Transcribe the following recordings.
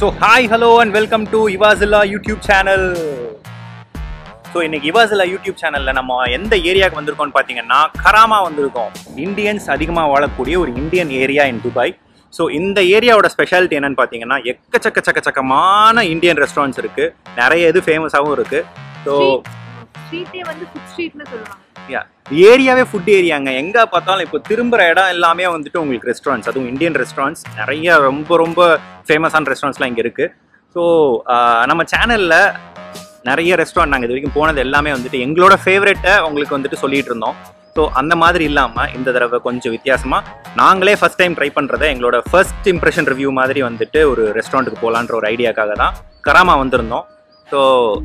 So hi hello and welcome to இவாசில்லா YouTube channel so இன்னைக்கு இவாசில்லா YouTube சேனலில் நம்ம எந்த ஏரியாவுக்கு வந்திருக்கோம்னு பார்த்தீங்கன்னா கராமா வந்திருக்கோம். இந்தியன்ஸ் அதிகமாக வாழக்கூடிய ஒரு Indian area in Dubai so இந்த ஏரியாவோட ஸ்பெஷாலிட்டி என்னன்னு பார்த்தீங்கன்னா எக்கச்சக்க சக்கச்சக்கமான இந்தியன் ரெஸ்டாரண்ட்ஸ் இருக்குது நிறைய இது ஃபேமஸாகவும் இருக்குது ஸோ ஸ்ட்ரீட்டே வந்து ஃபுட் ஸ்ட்ரீட்னு சொல்லுவாங்க. ஏரியாவே ஃபுட் ஏரியாங்க எங்கே பார்த்தாலும் இப்போ திரும்புகிற இடம் எல்லாமே வந்துட்டு உங்களுக்கு ரெஸ்டாரண்ட்ஸ் அதுவும் இந்தியன் ரெஸ்டாரண்ட்ஸ் நிறைய ரொம்ப ரொம்ப ஃபேமஸான ரெஸ்டாரண்ட்ஸ்லாம் இங்கே இருக்குது ஸோ நம்ம சேனலில் நிறைய ரெஸ்டாரண்ட் நாங்கள் இது வரைக்கும் போனது எல்லாமே வந்துட்டு எங்களோட ஃபேவரெட்டை உங்களுக்கு வந்துட்டு சொல்லிட்டு இருந்தோம். ஸோ அந்த மாதிரி இல்லாமல் இந்த தடவை கொஞ்சம் வித்தியாசமாக நாங்களே ஃபஸ்ட் டைம் ட்ரை பண்ணுறத எங்களோட ஃபர்ஸ்ட் இம்ப்ரெஷன் ரிவ்யூ மாதிரி வந்துட்டு ஒரு ரெஸ்டாரண்ட்டுக்கு போகலான்ற ஒரு ஐடியாக்காக தான் கராமா வந்திருந்தோம். ஸோ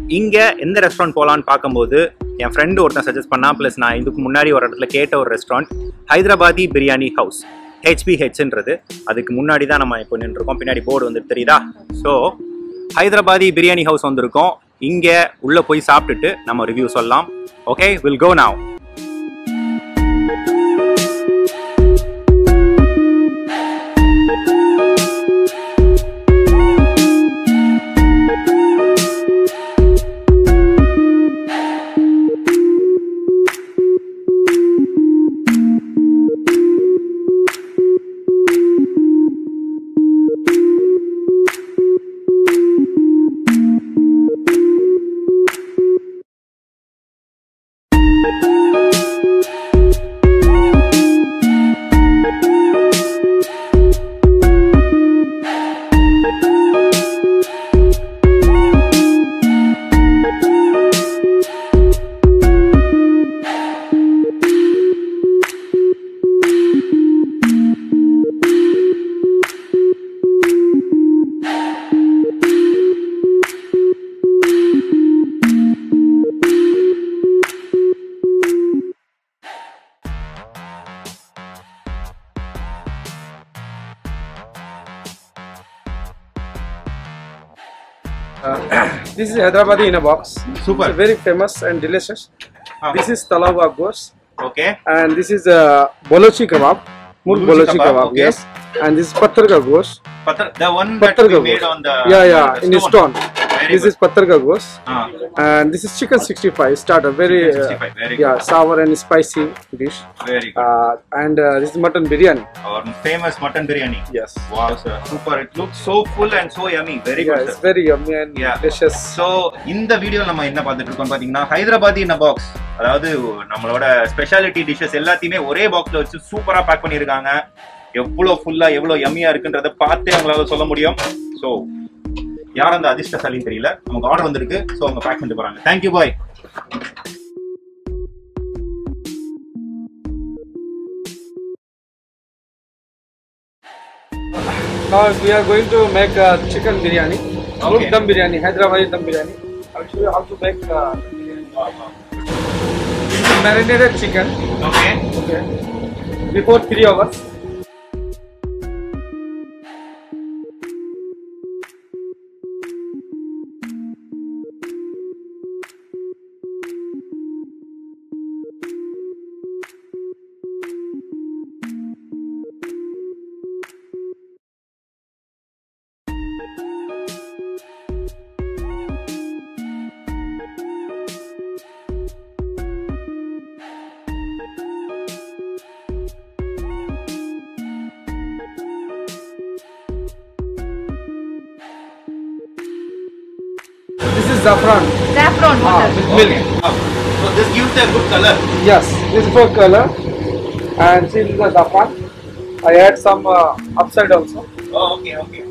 இங்கே எந்த ரெஸ்டாரண்ட் போகலான்னு பார்க்கும்போது என் ஃப்ரெண்டு ஒருத்தன் சஜஸ்ட் பண்ணா ப்ளஸ் நான் இதுக்கு முன்னாடி ஒரு இடத்துல கேட்ட ஒரு ரெஸ்டாரண்ட் ஹைதராபாதி பிரியாணி ஹவுஸ் ஹெச்பிஹெச்ன்றது அதுக்கு முன்னாடி தான் நம்ம இப்போ நின்றுருக்கோம். பின்னாடி போர்டு வந்துட்டு தெரியுதா? ஸோ ஹைதராபாதி பிரியாணி ஹவுஸ் வந்திருக்கோம். இங்கே உள்ளே போய் சாப்பிட்டுட்டு நம்ம ரிவ்யூ சொல்லலாம். Okay will go now this is Hyderabadi in a box. Super. It's very famous and delicious. Ah. This is talawa ghost, okay and this is uh, bolochi kebab. Murg Bolochi kebab, okay. yes. And this is pattarga ghost. the one that Pattarga we made on the yeah, yeah, the in stone. Very this good. is pattarga ghost, Ah, and this is chicken 65 starter. Very, uh, 65, very yeah, sour and spicy dish. very good. Uh, and uh, this is mutton biryani. Our famous mutton biryani. Yes. Wow, sir. Super. It looks so full and so yummy. Very Yeah, good, it's sir. very yummy and Yeah. delicious. So இந்த video நம்ம என்ன பார்த்துட்டு இருக்கோம் பார்த்தீங்கன்னா ஹைதராபாதி இன் box அதாவது நம்மளோட speciality dishes எல்லாத்தையுமே ஒரே பாக்ஸ்ல வச்சு சூப்பரா பேக் பண்ணியிருக்காங்க எவ்வளோ ஃபுல்லா எவ்வளோ யம்மியா இருக்குன்றத பார்த்தே அவங்களால சொல்ல முடியும் ஸோ யார் அந்த அதிர்ஷ்டசாலின்னு தெரியல நமக்கு ஆர்டர் வந்திருக்கு ஸோ அவங்க பேக் பண்ணிட்டு போறாங்க thank you bye Now we are going to make uh, chicken biryani. Okay. Dum biryani, Hyderabadi dum biryani. I'll show you how to make uh, this is marinated chicken. Okay Okay. Before three hours. saffron. Saffron water. Ah, with milk. Okay. Ah. So this gives a good color. Yes, this is for color. And see, this is a saffron. I add some uh, upside also. Oh, okay, okay.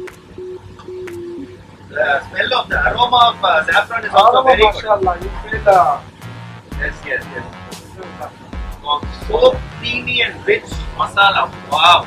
The smell of the aroma of uh, saffron is aroma also very good. Aroma, mashallah. You feel the... Yes, yes, yes. So creamy and rich masala. Wow.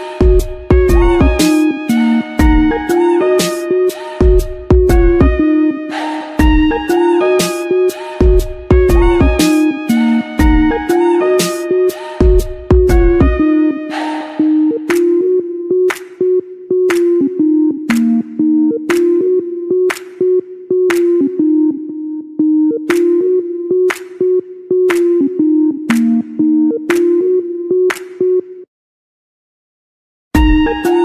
Thank you.